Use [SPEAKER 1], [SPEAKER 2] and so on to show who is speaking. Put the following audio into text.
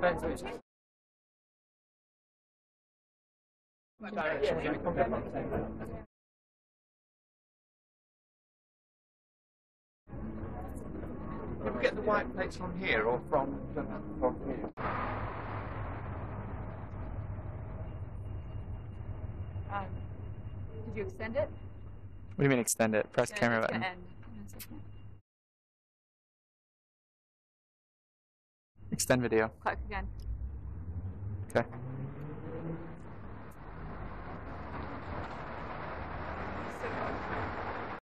[SPEAKER 1] Did we get the white plates from here or from from here?
[SPEAKER 2] Um, did you extend it?
[SPEAKER 3] What do you mean extend it? Press
[SPEAKER 2] Yeah,
[SPEAKER 3] camera
[SPEAKER 2] it's
[SPEAKER 3] button. Extend video.
[SPEAKER 2] Click again.
[SPEAKER 3] Okay.